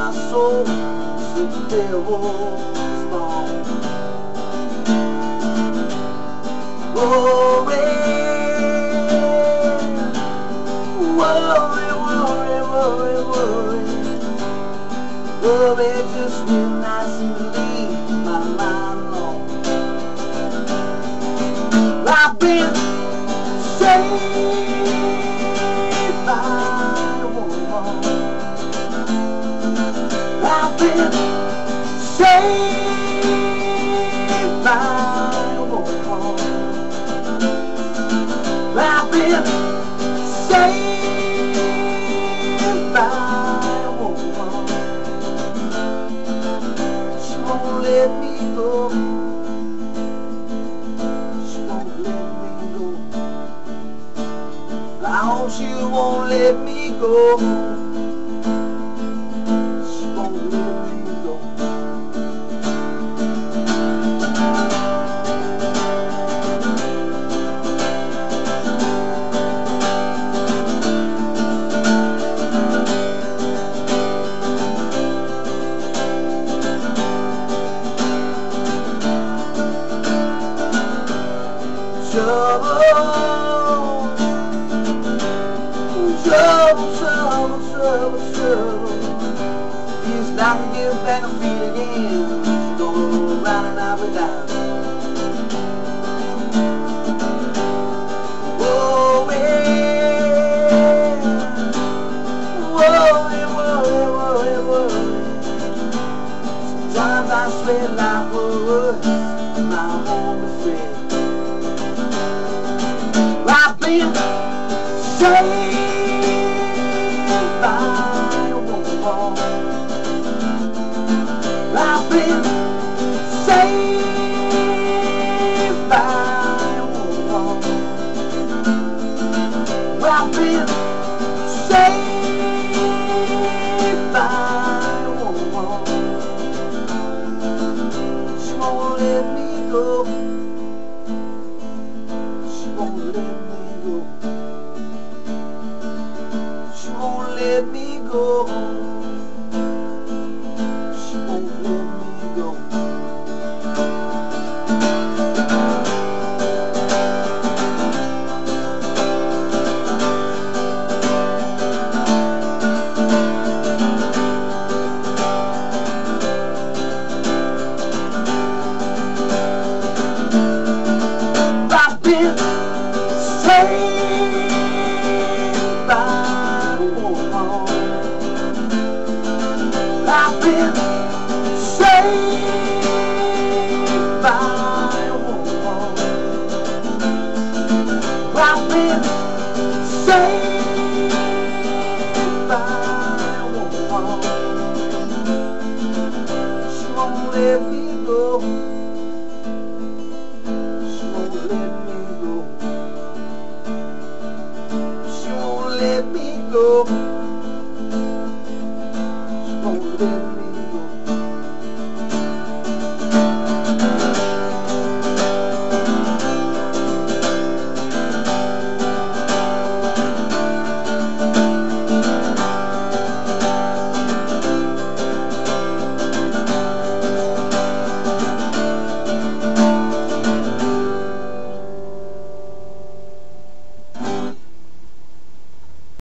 my soul since the devil was born. Worry, worry, worry, worry, worry. Worry just when to leave my mind alone. I've been saved been saved by a woman. I've been saved by a woman. She won't let me go. She won't let me go. She won't let me go. Trouble, trouble, trouble, trouble, trouble. Feels like I get back on feet Been saved by a woman. I've been saved by a woman. I've been saved I've been saved by a woman. I've been saved by a woman. She won't let me go.